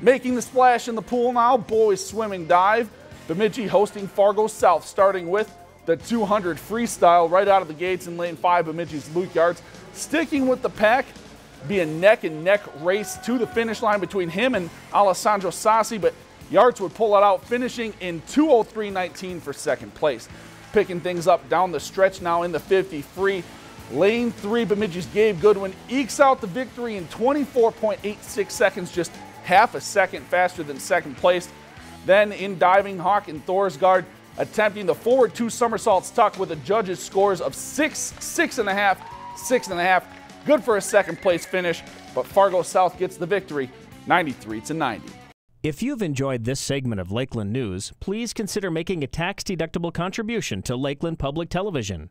Making the splash in the pool now, boys swimming dive. Bemidji hosting Fargo South, starting with the 200 freestyle right out of the gates in lane five. Bemidji's Luke Yards sticking with the pack. Be a neck and neck race to the finish line between him and Alessandro Sassi, but Yards would pull it out, finishing in 203.19 for second place. Picking things up down the stretch now in the 50 free. Lane three, Bemidji's Gabe Goodwin ekes out the victory in 24.86 seconds, just half a second faster than second place. Then in diving, Hawk and Thorsgaard attempting the forward two somersaults tuck with the judges' scores of six, six and a half, six and a half. Good for a second place finish, but Fargo South gets the victory 93 to 90. If you've enjoyed this segment of Lakeland News, please consider making a tax-deductible contribution to Lakeland Public Television.